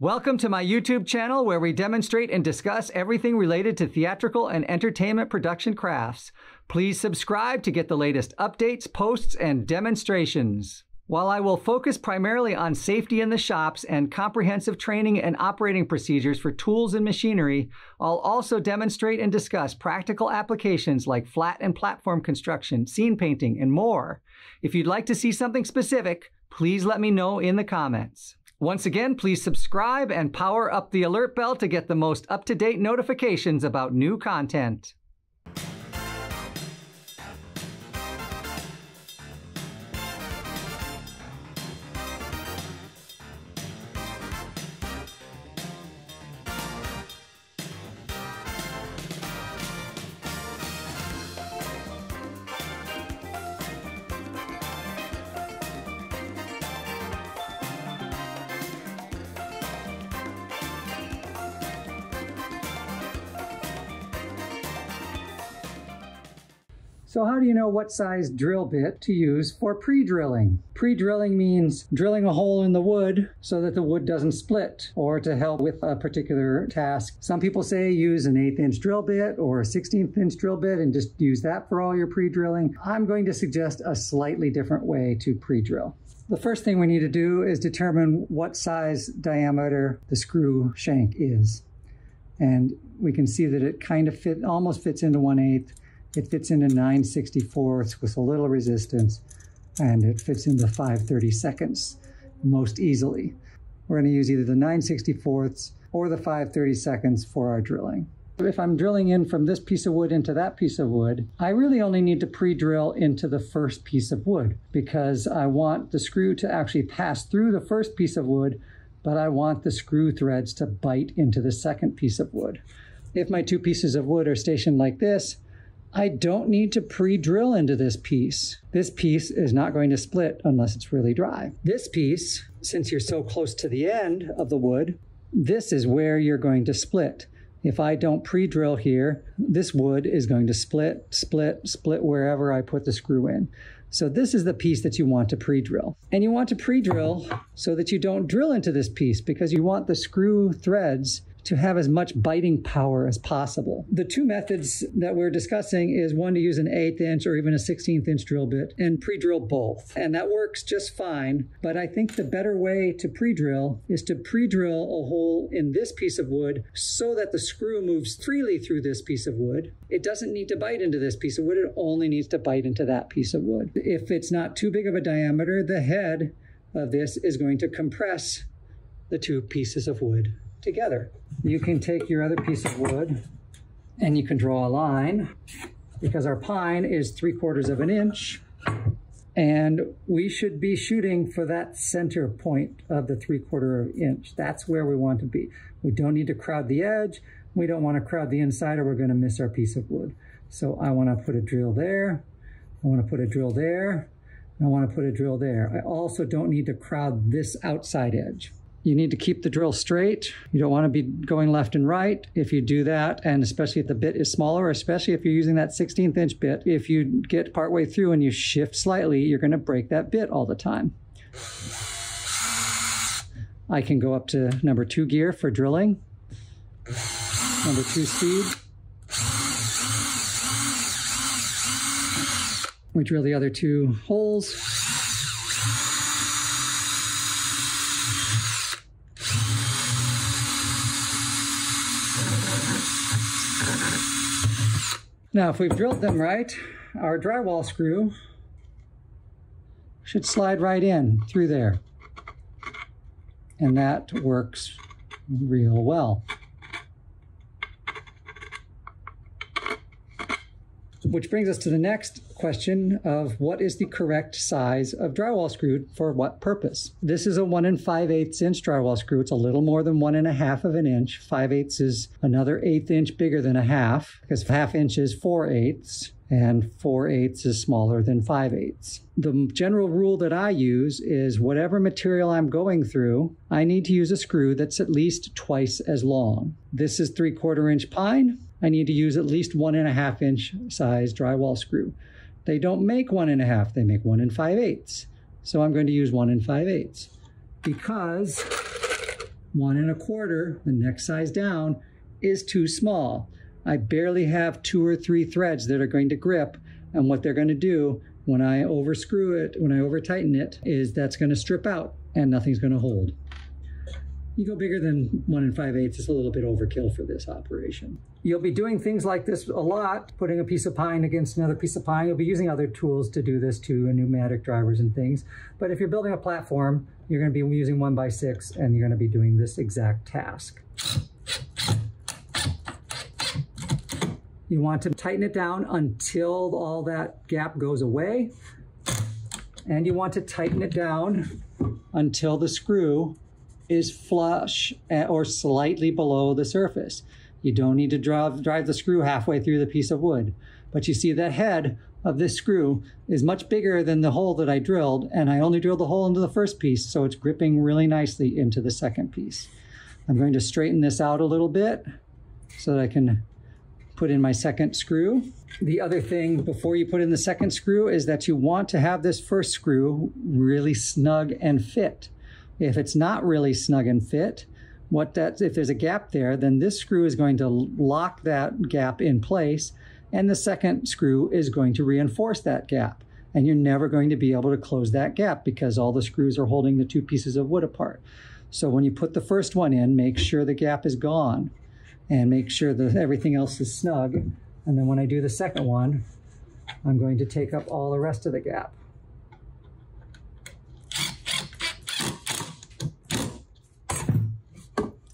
Welcome to my YouTube channel where we demonstrate and discuss everything related to theatrical and entertainment production crafts. Please subscribe to get the latest updates, posts, and demonstrations. While I will focus primarily on safety in the shops and comprehensive training and operating procedures for tools and machinery, I'll also demonstrate and discuss practical applications like flat and platform construction, scene painting, and more. If you'd like to see something specific, please let me know in the comments. Once again, please subscribe and power up the alert bell to get the most up-to-date notifications about new content. So how do you know what size drill bit to use for pre-drilling? Pre-drilling means drilling a hole in the wood so that the wood doesn't split or to help with a particular task. Some people say use an eighth inch drill bit or a 16th inch drill bit and just use that for all your pre-drilling. I'm going to suggest a slightly different way to pre-drill. The first thing we need to do is determine what size diameter the screw shank is. And we can see that it kind of fit, almost fits into 1 8 it fits into 9 64ths with a little resistance, and it fits into 5 32nds most easily. We're going to use either the 9 64ths or the 5 32nds for our drilling. If I'm drilling in from this piece of wood into that piece of wood, I really only need to pre-drill into the first piece of wood because I want the screw to actually pass through the first piece of wood, but I want the screw threads to bite into the second piece of wood. If my two pieces of wood are stationed like this, I don't need to pre-drill into this piece. This piece is not going to split unless it's really dry. This piece, since you're so close to the end of the wood, this is where you're going to split. If I don't pre-drill here, this wood is going to split, split, split wherever I put the screw in. So this is the piece that you want to pre-drill. And you want to pre-drill so that you don't drill into this piece because you want the screw threads to have as much biting power as possible. The two methods that we're discussing is one to use an eighth inch or even a 16th inch drill bit and pre-drill both. And that works just fine. But I think the better way to pre-drill is to pre-drill a hole in this piece of wood so that the screw moves freely through this piece of wood. It doesn't need to bite into this piece of wood. It only needs to bite into that piece of wood. If it's not too big of a diameter, the head of this is going to compress the two pieces of wood together. You can take your other piece of wood and you can draw a line because our pine is three quarters of an inch and we should be shooting for that center point of the three quarter of an inch. That's where we want to be. We don't need to crowd the edge. We don't want to crowd the inside or we're going to miss our piece of wood. So I want to put a drill there. I want to put a drill there. I want to put a drill there. I also don't need to crowd this outside edge. You need to keep the drill straight. You don't want to be going left and right. If you do that, and especially if the bit is smaller, especially if you're using that 16th inch bit, if you get partway through and you shift slightly, you're going to break that bit all the time. I can go up to number two gear for drilling, number two speed. We drill the other two holes. Now, if we've drilled them right, our drywall screw should slide right in through there. And that works real well. Which brings us to the next question of what is the correct size of drywall screw for what purpose? This is a one and five eighths inch drywall screw. It's a little more than one and a half of an inch. Five eighths is another eighth inch bigger than a half because half inch is four eighths and 4 eighths is smaller than 5 eighths. The general rule that I use is whatever material I'm going through, I need to use a screw that's at least twice as long. This is 3 quarter inch pine. I need to use at least one and a half inch size drywall screw. They don't make one and a half, they make one and five eighths. So I'm going to use one and five eighths because One and a quarter, the next size down, is too small. I barely have two or three threads that are going to grip. And what they're going to do when I overscrew it, when I over tighten it, is that's going to strip out and nothing's going to hold. You go bigger than one and five eighths, it's a little bit overkill for this operation. You'll be doing things like this a lot, putting a piece of pine against another piece of pine. You'll be using other tools to do this too, pneumatic drivers and things. But if you're building a platform, you're going to be using one by six and you're going to be doing this exact task. You want to tighten it down until all that gap goes away. And you want to tighten it down until the screw is flush eh, or slightly below the surface. You don't need to drive, drive the screw halfway through the piece of wood. But you see that head of this screw is much bigger than the hole that I drilled, and I only drilled the hole into the first piece, so it's gripping really nicely into the second piece. I'm going to straighten this out a little bit so that I can put in my second screw. The other thing before you put in the second screw is that you want to have this first screw really snug and fit. If it's not really snug and fit, what that if there's a gap there, then this screw is going to lock that gap in place and the second screw is going to reinforce that gap. And you're never going to be able to close that gap because all the screws are holding the two pieces of wood apart. So when you put the first one in, make sure the gap is gone and make sure that everything else is snug. And then when I do the second one, I'm going to take up all the rest of the gap.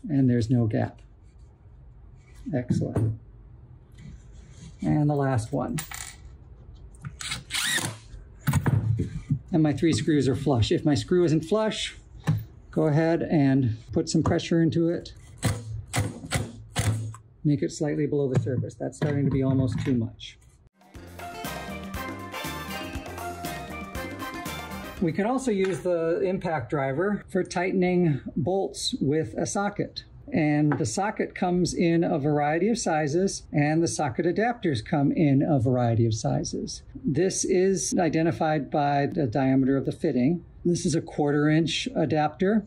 And there's no gap. Excellent. And the last one. And my three screws are flush. If my screw isn't flush, go ahead and put some pressure into it make it slightly below the surface. That's starting to be almost too much. We can also use the impact driver for tightening bolts with a socket. And the socket comes in a variety of sizes, and the socket adapters come in a variety of sizes. This is identified by the diameter of the fitting. This is a quarter inch adapter.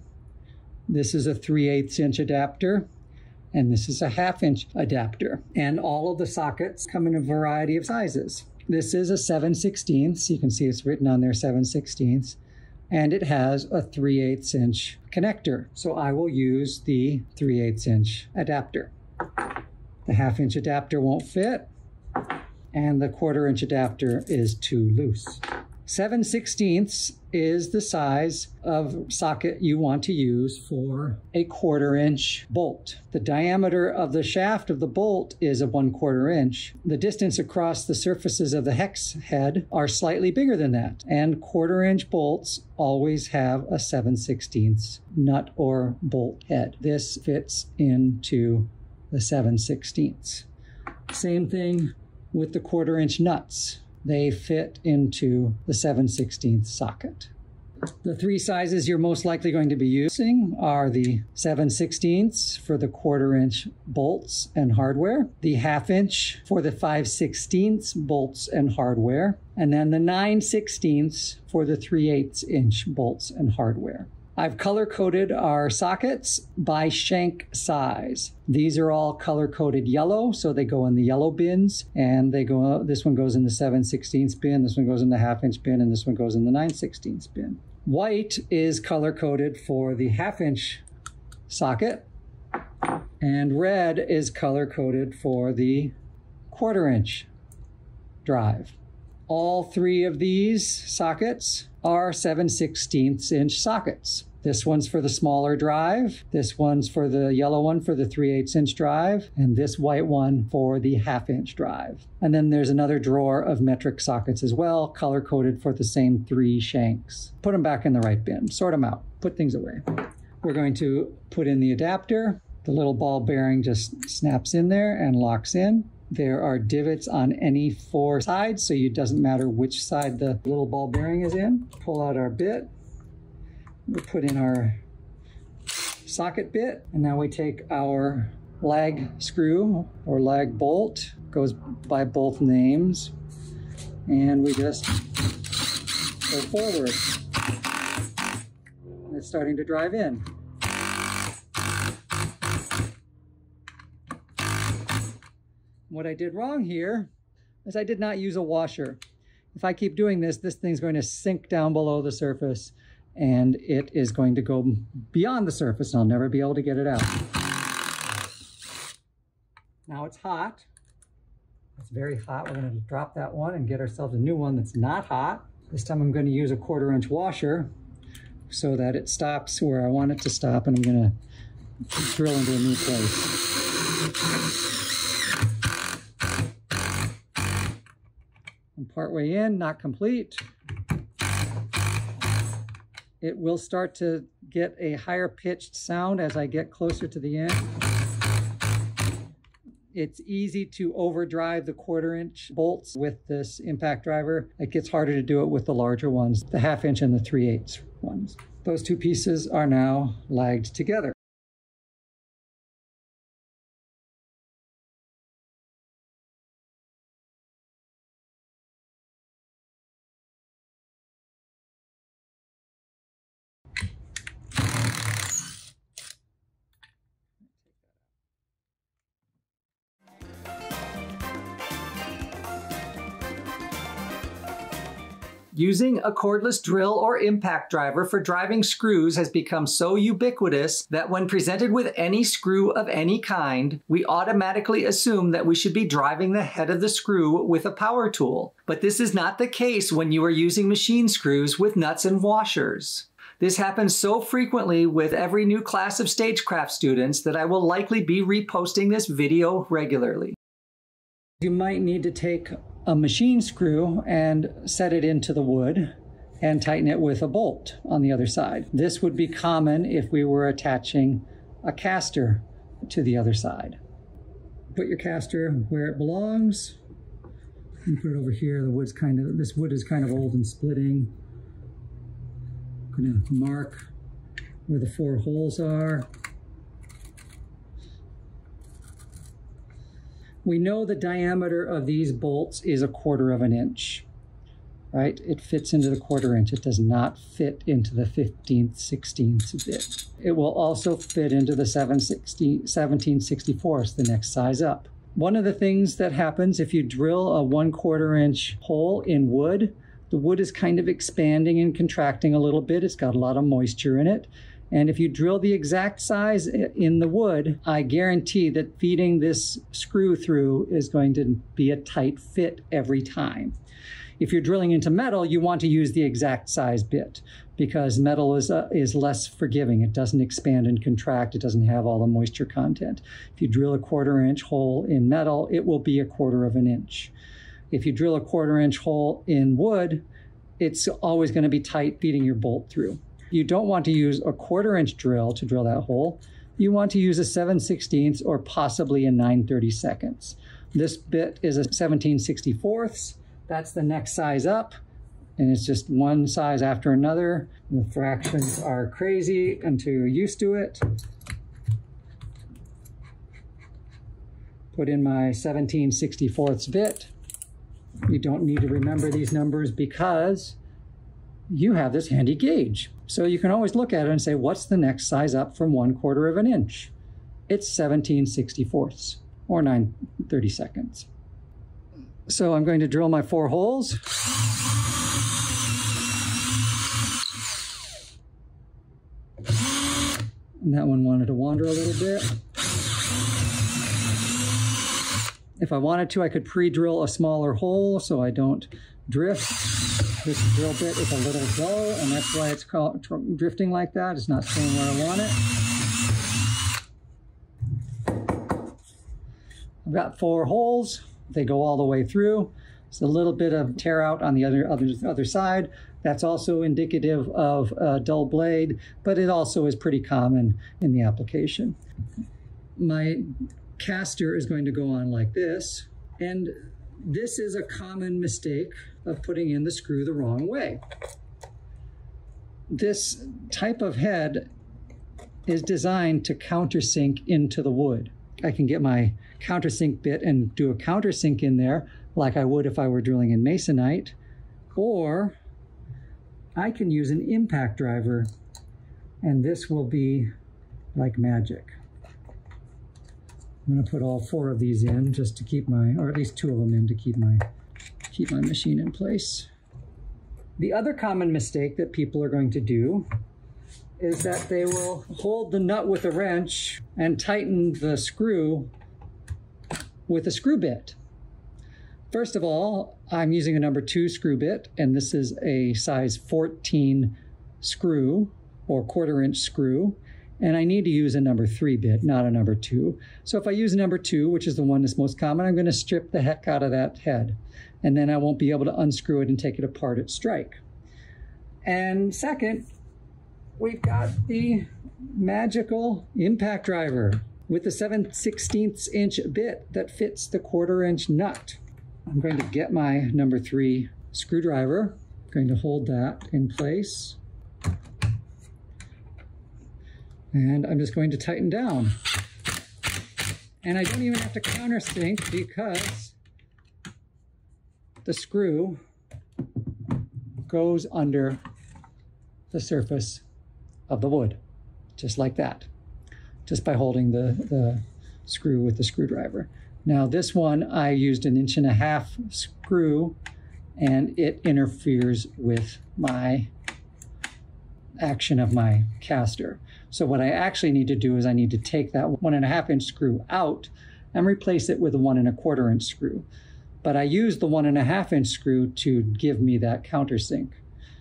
This is a 3 8 inch adapter and this is a half inch adapter. And all of the sockets come in a variety of sizes. This is a 7 16ths. You can see it's written on there 7 16ths. And it has a 3 8 inch connector. So I will use the 3 8 inch adapter. The half inch adapter won't fit, and the quarter inch adapter is too loose. 7 16ths is the size of socket you want to use for a quarter inch bolt. The diameter of the shaft of the bolt is a one quarter inch. The distance across the surfaces of the hex head are slightly bigger than that. And quarter inch bolts always have a 7 16ths nut or bolt head. This fits into the 7 16ths. Same thing with the quarter inch nuts they fit into the 7 16th socket. The three sizes you're most likely going to be using are the 7 16ths for the quarter inch bolts and hardware, the half inch for the 5 16ths bolts and hardware, and then the 9 16ths for the 3 8 inch bolts and hardware. I've color coded our sockets by shank size. These are all color coded yellow, so they go in the yellow bins, and they go. This one goes in the 7 16th bin, this one goes in the half inch bin, and this one goes in the 9 16th bin. White is color coded for the half inch socket, and red is color coded for the quarter inch drive. All three of these sockets are 7 16th inch sockets. This one's for the smaller drive. This one's for the yellow one for the 3 8 inch drive, and this white one for the half inch drive. And then there's another drawer of metric sockets as well, color coded for the same three shanks. Put them back in the right bin, sort them out, put things away. We're going to put in the adapter. The little ball bearing just snaps in there and locks in. There are divots on any four sides, so it doesn't matter which side the little ball bearing is in. Pull out our bit, we put in our socket bit and now we take our lag screw or lag bolt goes by both names and we just go forward. And it's starting to drive in. What I did wrong here is I did not use a washer. If I keep doing this this thing's going to sink down below the surface and it is going to go beyond the surface and I'll never be able to get it out. Now it's hot. It's very hot. We're going to drop that one and get ourselves a new one that's not hot. This time I'm going to use a quarter inch washer so that it stops where I want it to stop and I'm going to drill into a new place. I'm partway in, not complete. It will start to get a higher pitched sound as I get closer to the end. It's easy to overdrive the quarter inch bolts with this impact driver. It gets harder to do it with the larger ones, the half inch and the 3 eighths ones. Those two pieces are now lagged together. Using a cordless drill or impact driver for driving screws has become so ubiquitous that when presented with any screw of any kind, we automatically assume that we should be driving the head of the screw with a power tool. But this is not the case when you are using machine screws with nuts and washers. This happens so frequently with every new class of stagecraft students that I will likely be reposting this video regularly. You might need to take a machine screw and set it into the wood and tighten it with a bolt on the other side. This would be common if we were attaching a caster to the other side. Put your caster where it belongs. And put it over here. The wood's kind of, this wood is kind of old and splitting. I'm gonna mark where the four holes are. We know the diameter of these bolts is a quarter of an inch, right? It fits into the quarter inch. It does not fit into the 15th, 16th bit. It will also fit into the 760, 1764th, the next size up. One of the things that happens if you drill a one quarter inch hole in wood, the wood is kind of expanding and contracting a little bit. It's got a lot of moisture in it. And if you drill the exact size in the wood, I guarantee that feeding this screw through is going to be a tight fit every time. If you're drilling into metal, you want to use the exact size bit because metal is, uh, is less forgiving. It doesn't expand and contract. It doesn't have all the moisture content. If you drill a quarter inch hole in metal, it will be a quarter of an inch. If you drill a quarter inch hole in wood, it's always going to be tight feeding your bolt through. You don't want to use a quarter inch drill to drill that hole. You want to use a 7 16ths or possibly a 9 30 seconds. This bit is a 17 64ths. That's the next size up. And it's just one size after another. The fractions are crazy until you're used to it. Put in my 17 64ths bit. You don't need to remember these numbers because you have this handy gauge. So you can always look at it and say, what's the next size up from one quarter of an inch? It's 17 64ths or 9 30 seconds. So I'm going to drill my four holes. And that one wanted to wander a little bit. If I wanted to, I could pre-drill a smaller hole so I don't drift. This drill bit is a little dull, and that's why it's called drifting like that. It's not staying where I want it. I've got four holes. They go all the way through. It's a little bit of tear out on the other, other, other side. That's also indicative of a dull blade, but it also is pretty common in the application. My caster is going to go on like this. And this is a common mistake of putting in the screw the wrong way. This type of head is designed to countersink into the wood. I can get my countersink bit and do a countersink in there like I would if I were drilling in masonite, or I can use an impact driver and this will be like magic. I'm to put all four of these in just to keep my, or at least two of them in to keep my, keep my machine in place. The other common mistake that people are going to do is that they will hold the nut with a wrench and tighten the screw with a screw bit. First of all, I'm using a number two screw bit, and this is a size 14 screw or quarter inch screw and I need to use a number three bit, not a number two. So if I use number two, which is the one that's most common, I'm going to strip the heck out of that head. And then I won't be able to unscrew it and take it apart at strike. And second, we've got the magical impact driver with the 7 16th inch bit that fits the quarter inch nut. I'm going to get my number three screwdriver, I'm going to hold that in place. And I'm just going to tighten down. And I don't even have to countersink because the screw goes under the surface of the wood, just like that, just by holding the, the screw with the screwdriver. Now this one, I used an inch and a half screw and it interferes with my action of my caster. So what I actually need to do is I need to take that one and a half inch screw out and replace it with a one and a quarter inch screw. But I use the one and a half inch screw to give me that countersink.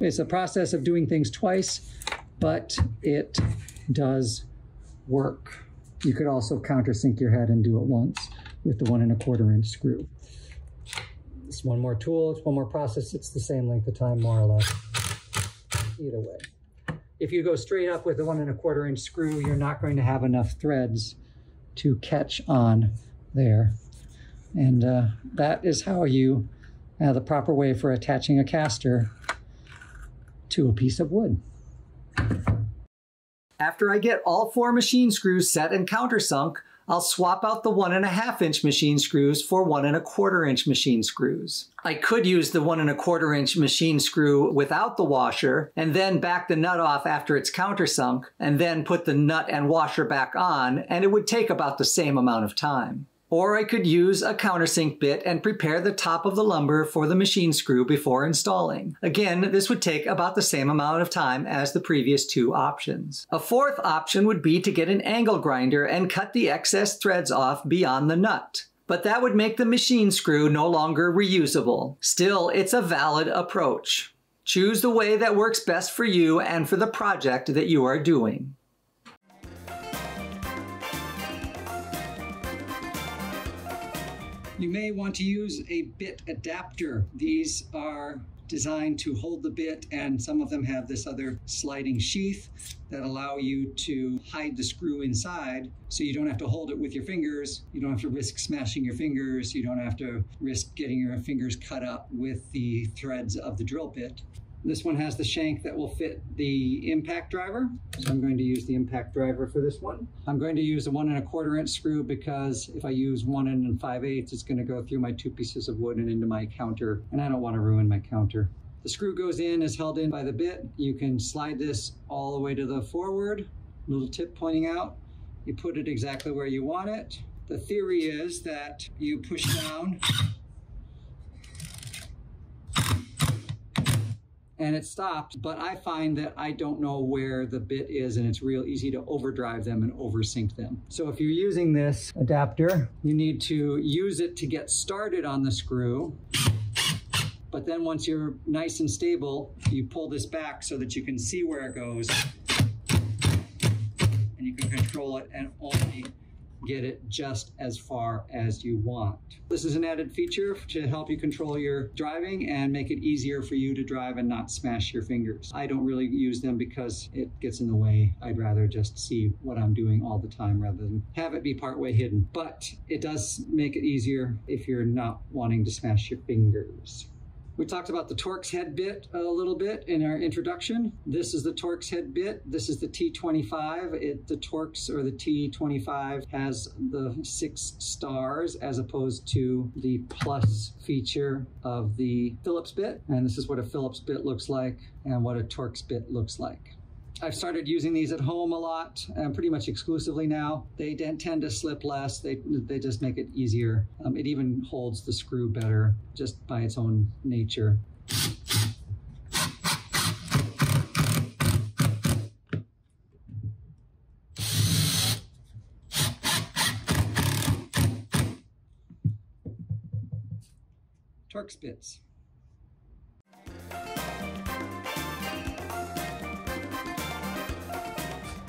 It's a process of doing things twice, but it does work. You could also countersink your head and do it once with the one and a quarter inch screw. It's one more tool, it's one more process. It's the same length of time, more or less. Either way. If you go straight up with the one and a quarter inch screw, you're not going to have enough threads to catch on there. And uh, that is how you, uh, the proper way for attaching a caster to a piece of wood. After I get all four machine screws set and countersunk, I'll swap out the one and a half inch machine screws for one and a quarter inch machine screws. I could use the one and a quarter inch machine screw without the washer and then back the nut off after it's countersunk and then put the nut and washer back on and it would take about the same amount of time. Or I could use a countersink bit and prepare the top of the lumber for the machine screw before installing. Again, this would take about the same amount of time as the previous two options. A fourth option would be to get an angle grinder and cut the excess threads off beyond the nut. But that would make the machine screw no longer reusable. Still, it's a valid approach. Choose the way that works best for you and for the project that you are doing. You may want to use a bit adapter. These are designed to hold the bit and some of them have this other sliding sheath that allow you to hide the screw inside so you don't have to hold it with your fingers. You don't have to risk smashing your fingers. You don't have to risk getting your fingers cut up with the threads of the drill bit this one has the shank that will fit the impact driver. So I'm going to use the impact driver for this one. I'm going to use a one and a quarter inch screw because if I use one and five eighths, it's going to go through my two pieces of wood and into my counter. And I don't want to ruin my counter. The screw goes in, is held in by the bit. You can slide this all the way to the forward, little tip pointing out. You put it exactly where you want it. The theory is that you push down and it stopped. But I find that I don't know where the bit is and it's real easy to overdrive them and oversink them. So if you're using this adapter, you need to use it to get started on the screw. But then once you're nice and stable, you pull this back so that you can see where it goes and you can control it and only get it just as far as you want. This is an added feature to help you control your driving and make it easier for you to drive and not smash your fingers. I don't really use them because it gets in the way. I'd rather just see what I'm doing all the time rather than have it be partway hidden. But it does make it easier if you're not wanting to smash your fingers. We talked about the Torx head bit a little bit in our introduction. This is the Torx head bit. This is the T25. It, the Torx or the T25 has the six stars as opposed to the plus feature of the Phillips bit. And this is what a Phillips bit looks like and what a Torx bit looks like. I've started using these at home a lot, and pretty much exclusively now. They tend to slip less. They they just make it easier. Um, it even holds the screw better just by its own nature. Torx bits.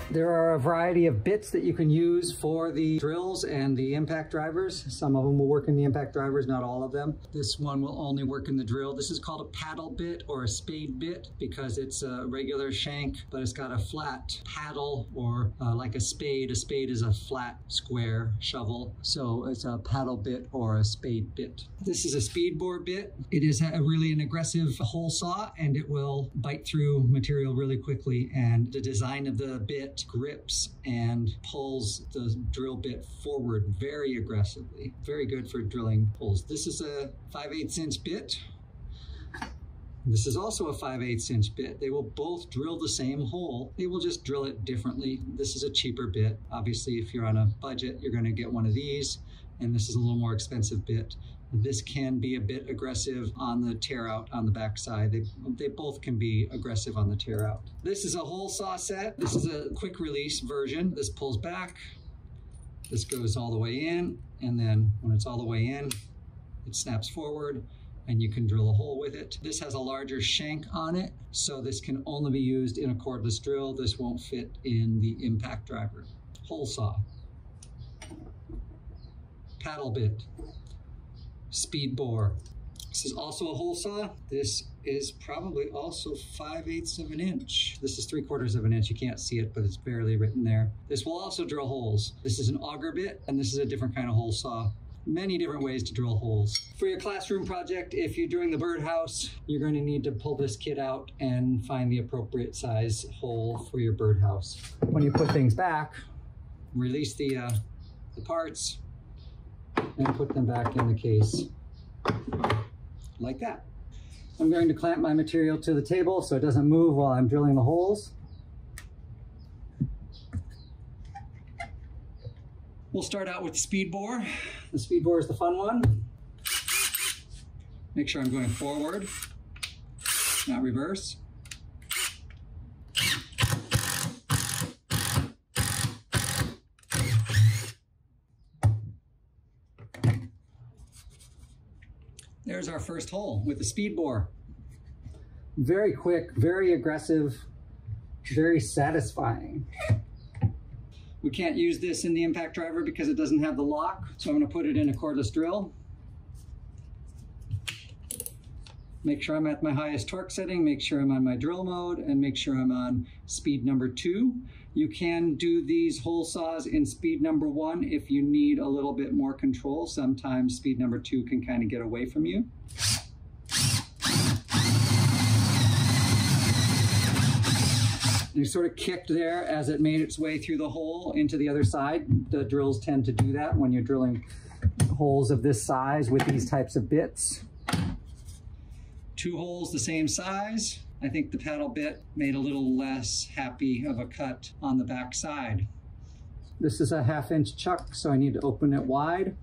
There are a variety of bits that you can use for the drills and the impact drivers. Some of them will work in the impact drivers, not all of them. This one will only work in the drill. This is called a paddle bit or a spade bit because it's a regular shank, but it's got a flat paddle or uh, like a spade. A spade is a flat square shovel. So it's a paddle bit or a spade bit. This is a speed bore bit. It is a really an aggressive hole saw and it will bite through material really quickly. And the design of the bit grips and pulls the drill bit forward very aggressively. Very good for drilling holes. This is a 5 8 inch bit. This is also a 5 8 inch bit. They will both drill the same hole. They will just drill it differently. This is a cheaper bit. Obviously, if you're on a budget, you're going to get one of these. And this is a little more expensive bit. This can be a bit aggressive on the tear out on the back side. They, they both can be aggressive on the tear out. This is a hole saw set. This is a quick release version. This pulls back. This goes all the way in. And then when it's all the way in, it snaps forward and you can drill a hole with it. This has a larger shank on it, so this can only be used in a cordless drill. This won't fit in the impact driver. Hole saw. Paddle bit speed bore. This is also a hole saw. This is probably also 5 eighths of an inch. This is 3 quarters of an inch. You can't see it, but it's barely written there. This will also drill holes. This is an auger bit, and this is a different kind of hole saw. Many different ways to drill holes. For your classroom project, if you're doing the birdhouse, you're going to need to pull this kit out and find the appropriate size hole for your birdhouse. When you put things back, release the, uh, the parts, and put them back in the case like that. I'm going to clamp my material to the table so it doesn't move while I'm drilling the holes. We'll start out with the speed bore. The speed bore is the fun one. Make sure I'm going forward, not reverse. There's our first hole with the speed bore. Very quick, very aggressive, very satisfying. We can't use this in the impact driver because it doesn't have the lock, so I'm gonna put it in a cordless drill. Make sure I'm at my highest torque setting, make sure I'm on my drill mode, and make sure I'm on speed number two. You can do these hole saws in speed number one if you need a little bit more control. Sometimes speed number two can kind of get away from you. You sort of kicked there as it made its way through the hole into the other side. The drills tend to do that when you're drilling holes of this size with these types of bits. Two holes the same size. I think the paddle bit made a little less happy of a cut on the back side. This is a half inch chuck, so I need to open it wide.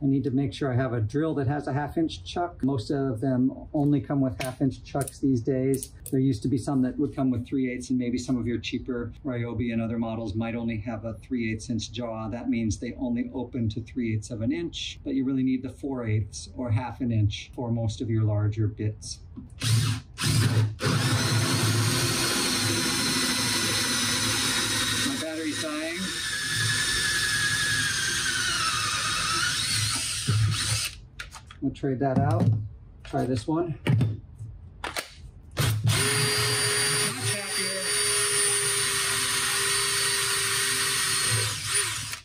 I need to make sure I have a drill that has a half inch chuck. Most of them only come with half inch chucks these days. There used to be some that would come with 3 eighths and maybe some of your cheaper Ryobi and other models might only have a 3 eighths inch jaw. That means they only open to 3 eighths of an inch, but you really need the 4 eighths or half an inch for most of your larger bits. We'll trade that out. Try this one.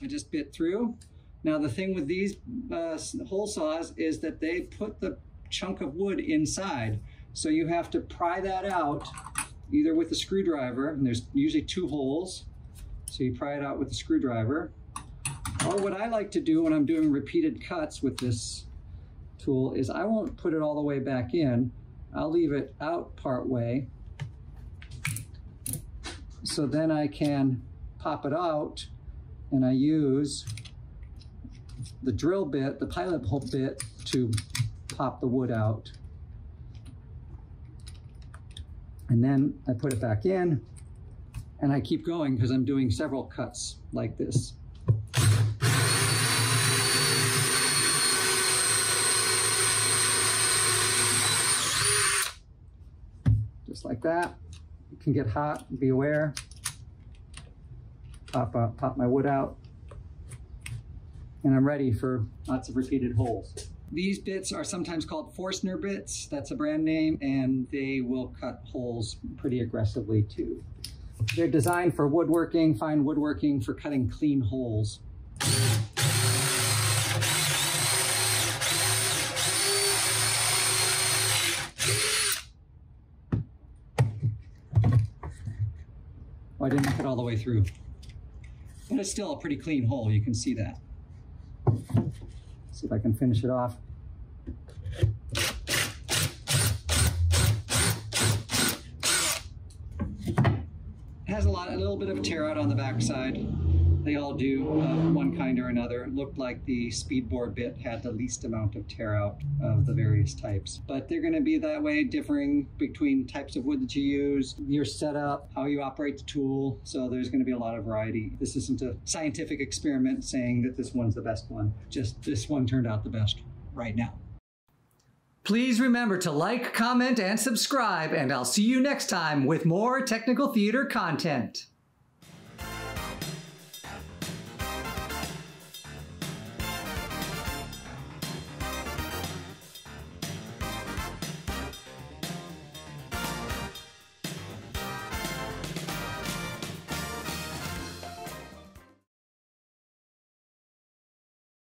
I just bit through. Now the thing with these uh, hole saws is that they put the chunk of wood inside. So you have to pry that out either with a screwdriver, and there's usually two holes. So you pry it out with a screwdriver. Or what I like to do when I'm doing repeated cuts with this tool is I won't put it all the way back in. I'll leave it out part way So then I can pop it out and I use the drill bit, the pilot hole bit to pop the wood out. And then I put it back in and I keep going because I'm doing several cuts like this. Just like that. It can get hot, be aware. Pop, uh, pop my wood out. And I'm ready for lots of repeated holes. These bits are sometimes called Forstner bits. That's a brand name, and they will cut holes pretty aggressively too. They're designed for woodworking, fine woodworking for cutting clean holes. Oh, I didn't cut all the way through. But it's still a pretty clean hole, you can see that. See if I can finish it off. It has a lot, a little bit of a tear out on the backside. They all do of one kind or another. It looked like the speed bore bit had the least amount of tear out of the various types. But they're going to be that way, differing between types of wood that you use, your setup, how you operate the tool. So there's going to be a lot of variety. This isn't a scientific experiment saying that this one's the best one. Just this one turned out the best right now. Please remember to like, comment, and subscribe, and I'll see you next time with more technical theater content.